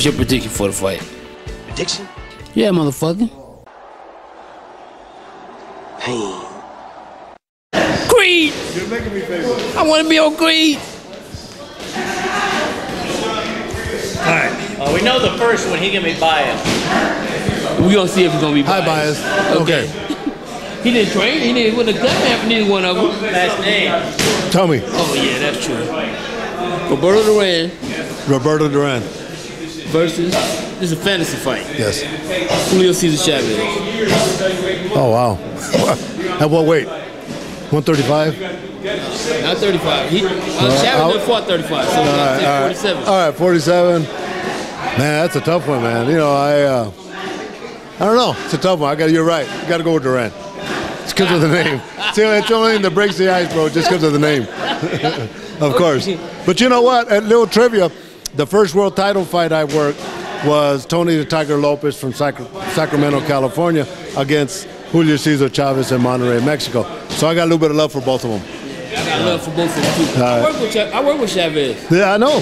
What's your prediction for the fight? Prediction? Yeah, motherfucker. Pain. Creed! You're making me famous. I want to be on Creed. All right. Well, we know the first one. He gonna be biased. We gonna see if he's gonna be Hi, biased. bias. Okay. He didn't train. He didn't. Wouldn't have done that neither one of them. Last name. Tell me, Oh yeah, that's true. Roberto Duran Roberto Duran. Versus. This is a fantasy fight. Yes. Julio Cesar Chavez. Oh wow. At what weight? 135. Not 35. He, uh, Chavez never fought 35, so All right, all right. 47. All right, 47. Man, that's a tough one, man. You know, I, uh, I don't know. It's a tough one. I got. You're right. You got to go with Duran. It's because of the name. See, it's the only thing that breaks the ice, bro. Just because of the name. of course. But you know what? A little trivia. The first world title fight I worked was Tony the Tiger Lopez from Sac- Sacramento, California, against Julio Cesar Chavez in Monterrey, Mexico. So I got a little bit of love for both of them. I got love for both of them too. Uh, I work with Cha- I work with Chavez. Yeah, I know.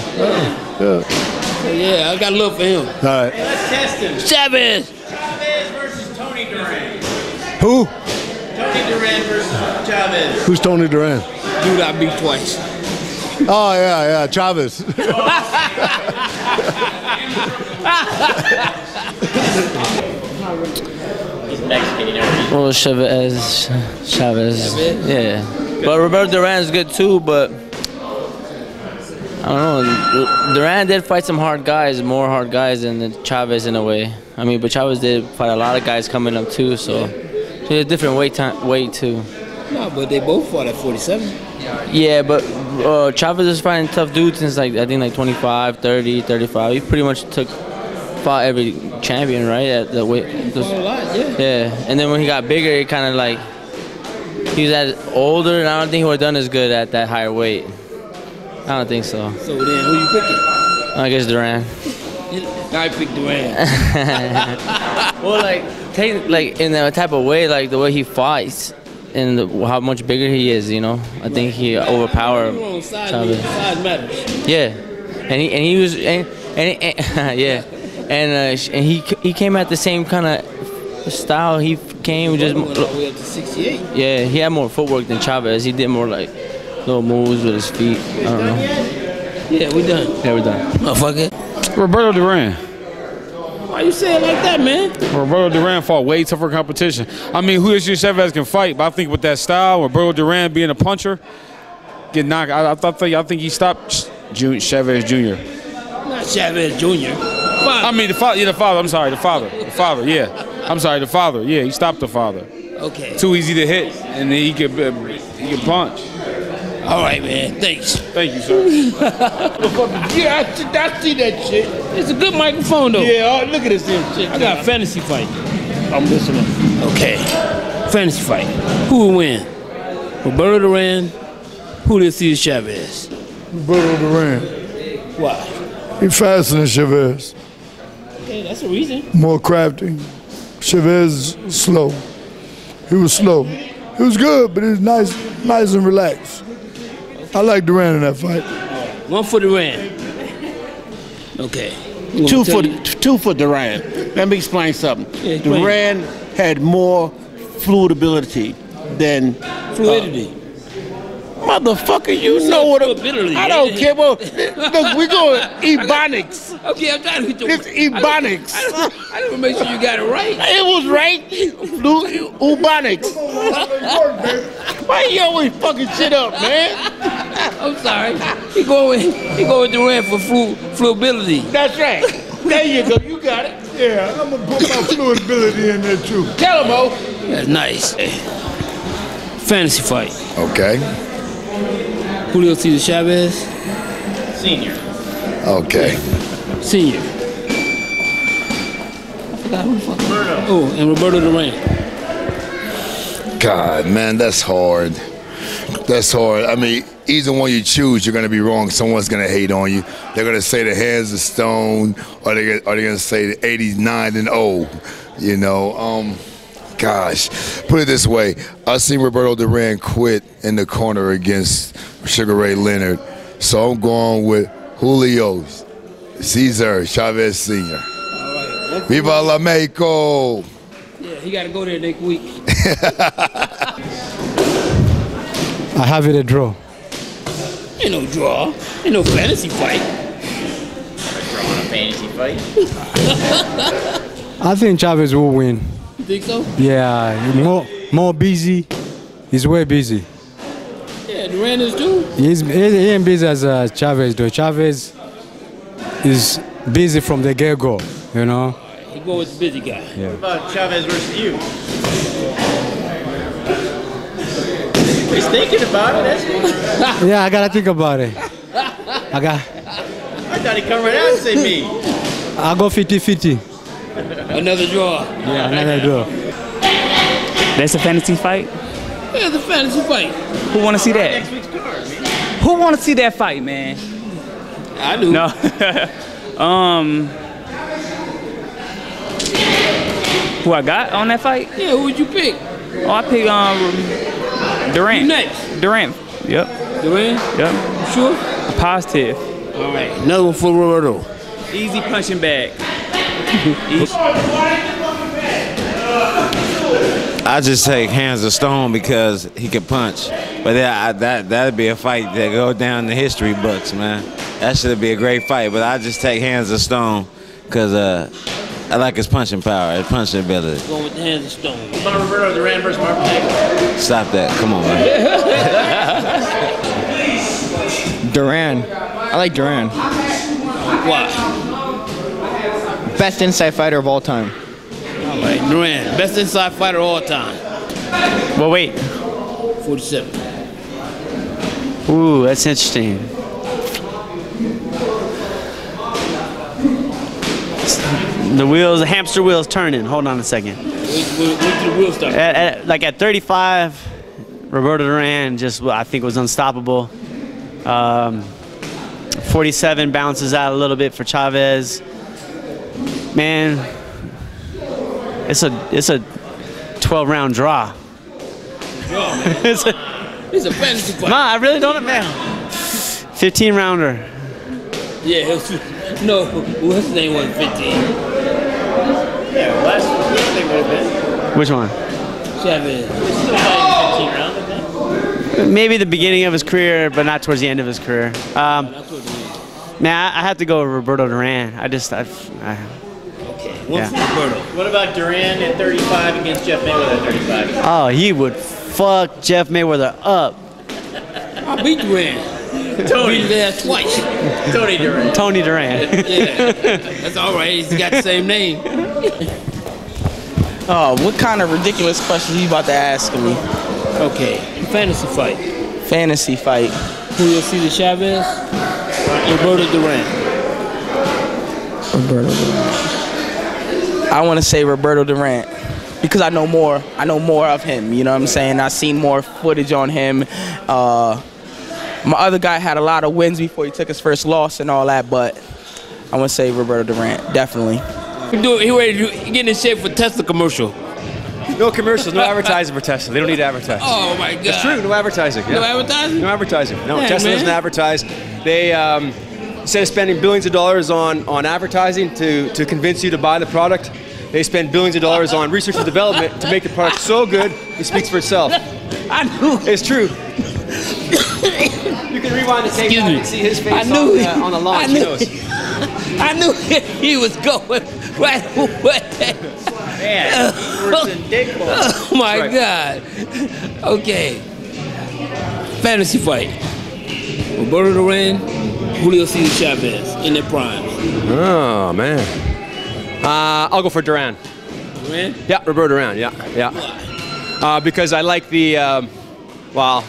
Yeah. So, yeah, I got love for him. All right. Let's test him. Chavez. Chavez versus Tony Duran. Who? Tony Duran versus Chavez. Who's Tony Duran? Dude, I beat twice. Oh yeah, yeah, Chavez. He's Mexican, you know. Well, Chavez, Chavez, yeah. But Roberto Duran's good too, but I don't know. Duran did fight some hard guys, more hard guys than Chavez in a way. I mean, but Chavez did fight a lot of guys coming up too, so it's a different weight time, weight too. No, but they both fought at 47. Yeah, but uh, Chavez is fighting tough dudes since like I think like 25, 30, 35. He pretty much took fought every champion, right? At the weight. those- A lot, yeah. yeah, and then when he got bigger, it kind of like he was at older, and I don't think he would have done as good at that higher weight. I don't think so. So then, who you picking? I guess Duran. I picked Duran. Well, like take like in that type of way, like the way he fights, and the, how much bigger he is, you know. I think he overpowered You're on size, Chavez. size. Yeah, and he and he was and and, and yeah, and uh, and he he came at the same kind of style. He came just Went all the way up to 68. yeah. He had more footwork than Chavez. He did more like little moves with his feet. I don't know. Yeah, we done. Yeah, we're done. Motherfucker. Roberto Duran. Why you say it like that, man? Roberto Duran fought way tougher competition. I mean, Julio Cesar Chavez can fight, but I think with that style, Roberto Duran being a puncher, get knocked. I, I thought I think he stopped Ju- Chavez Jr. Not Chavez Jr. I mean, the father. Yeah, the father. I'm sorry, the father. The father. Yeah, I'm sorry, the father. Yeah, he stopped the father. Okay. Too easy to hit, and then he could uh, he could punch. All right, man. Thanks. Thank you, sir. Yeah, I see, I see that shit. It's a good microphone, though. Yeah, oh, look at this shit. I got a fantasy fight. I'm listening. Okay. Fantasy fight. Who will win? Roberto Duran, Julio Cesar Chavez. Roberto Duran. Why? He faster than Chavez. Okay, that's a reason. More crafty. Chavez is slow. He was slow. He was good, but he was nice, nice and relaxed. I like Duran in that fight. One for Duran. Okay. Two wanna for you- two for Duran. Let me explain something. Yeah. Duran had more fluidability than uh, fluidity. Motherfucker, you know what? A, Fluidity, I don't care. Well, look, we going ebonics. Okay, I'm trying to get your. It's ebonics. I, I didn't make sure you got it right. It was right. Flu- Ubonics. Why you always fucking shit up, man? I'm sorry. He going he going Duran for flu fluidity. That's right. There you go. You got it. Yeah, I'm gonna put my fluidability in there too. Tell him, oh. That's nice. Fantasy fight. Okay. Julio Cesar Chavez, Senior. Okay. senior. I forgot who the fuck. Oh, and Roberto Duran. God, man, that's hard. That's hard. I mean, either one you choose, you're gonna be wrong. Someone's gonna hate on you. They're gonna say the hands of stone, or they are they gonna say the 89 and 0. You know, um, gosh, put it this way: I seen Roberto Duran quit in the corner against Sugar Ray Leonard, so I'm going with Julio Cesar Chavez Sr. Viva la Mexico! Yeah, he got to go there next week. I have it a draw. Ain't no draw. Ain't no fantasy fight. Drawing a fantasy fight. I think Chavez will win. You think so? Yeah, more more busy. He's way busy. Yeah, Duran is too. He's he he ain't busy as uh, Chavez though. Chavez is busy from the get go. You know. He go with the busy guy. What about Chavez versus you? He's thinking about it. That's good. Yeah, I gotta think about it. I got. I thought he'd come right out and say me. I'll go 50-50. Another draw. Yeah, another draw. That's a fantasy fight. Yeah, it's a fantasy fight. Who want to see that? Next week's card. Who want to see that fight, man? I do. No. um. Who I got on that fight? Yeah, who would you pick? Oh, I pick um Durant. Who next? Durant. Yep. Duran? Yep. Sure. Positive. All right. Another one for Roberto. Easy punching bag. I just take hands of stone because he can punch. But that that that'd be a fight that go down the history books, man. That should be a great fight. But I just take hands of stone because uh, I like his punching power, his punching ability. Going with the hands of stone. What about Roberto Duran versus Marvin Hagler? Stop that! Come on, man. Duran. I like Duran. Why? Best inside fighter of all time. All right. Duran, best inside fighter of all time. Well, wait. 47. Ooh, that's interesting. The wheels, the hamster wheel's turning. Hold on a second. At, at, like at 35, Roberto Duran just I think was unstoppable. Um, 47 bounces out a little bit for Chavez. Man, it's a it's a 12 round draw. Draw, it's a, It's a fantasy fight. nah, I really don't man. 15 rounder. Yeah, it was, no, what's his name was 15. Yeah, last last thing would have been. Which one? Chavez. Still fighting 15 rounds, I think. Maybe the beginning of his career, but not towards the end of his career. Um, That's what it is. man, I, I have to go with Roberto Duran. I just, I, I, Okay, one Yeah. for Roberto. What about Duran at 35 against Jeff Mayweather at 35? oh, he would fuck Jeff Mayweather up. I beat Duran. Tony. Beat his twice. Tony Duran. Tony Duran. Yeah, that's all right. He's got the same name. Oh, what kind of ridiculous questions you about to ask me? Okay, fantasy fight. Fantasy fight. Julio Cesar Chavez, Roberto Duran. Roberto Durant. I want to say Roberto Durant because I know more. I know more of him. You know what I'm saying? I've seen more footage on him. Uh, my other guy had a lot of wins before he took his first loss and all that, but I want to say Roberto Durant, definitely. He do he ready to do, he getting in shape for Tesla commercial. No commercials, no advertising for Tesla. They don't need to advertise. Oh my God. That's true. No advertising. No advertising? No advertising. No, Hey, Tesla man. doesn't advertise. They um, instead of spending billions of dollars on on advertising to to convince you to buy the product, they spend billions of dollars on research and development to make the product so good it speaks for itself. I knew It's true. you can rewind the tape Excuse back me. and see his face I on, knew the, he- on the launch. I knew-. I knew he was going right away. Man, worse than Dick Ball. Oh my God. Okay. Fantasy fight. Roberto Duran, Julio Cesar Chavez in their prime. Oh man. Uh, I'll go for Duran. Duran? Yeah, Roberto Duran. Yeah, yeah. Uh, because I like the, um, well,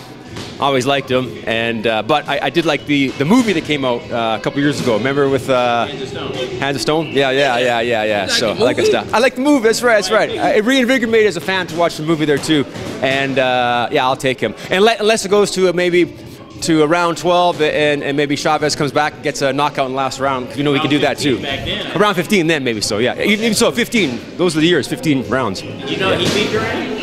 I always liked him, and uh, but I, I did like the the movie that came out uh, a couple years ago. Remember with uh, Hands of Stone? Yeah, yeah, yeah, yeah, yeah. like So I like that stuff. I like the movie. That's right. That's right. Uh, it reinvigorated me as a fan to watch the movie there too, and uh, yeah, I'll take him. And le- unless it goes to maybe. To a round 12, and, and maybe Chavez comes back and gets a knockout in the last round. You know, we can do that too. back then. Around 15, then maybe so. Yeah, even, even so, 15. Those are the years. 15 rounds. You know he beat Duran?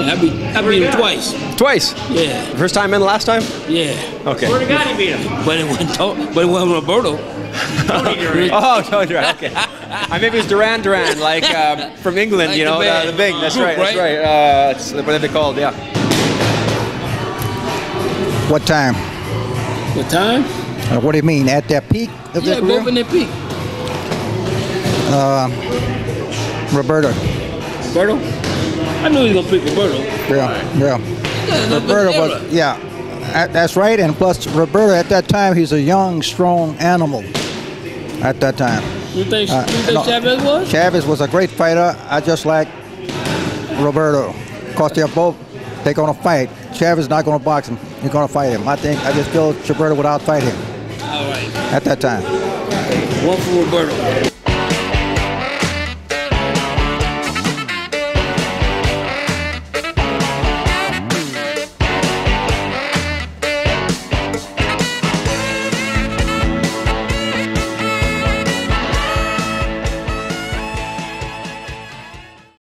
Yeah, I beat, I beat him twice. Twice. Yeah, First time and the last time. yeah. Okay. Swear to God he beat him. But it wasn't, to- but it wasn't Roberto. oh, Tony Duran. Okay. I maybe it was Duran Duran, like um, from England. Like you know, band. the, the Bing. That's Group, right. That's right? right. Uh, it's, what are they called? Yeah. What time? What time? Uh, what do you mean? At that peak of Yeah, both in their peak. Uh, Roberto. Roberto? I knew he was gonna pick Roberto. Yeah, yeah. Yeah, Roberto was, yeah, that's right. And plus, Roberto at that time, he's a young, strong animal. At that time, You think, Uh, you think no. Chavez was? Chavez was a great fighter. I just like Roberto. Cause they're both, they're gonna fight. Chavez not gonna box him. He's gonna fight him. I think I just feel Roberto would outfight him All right. at that time. One for Roberto.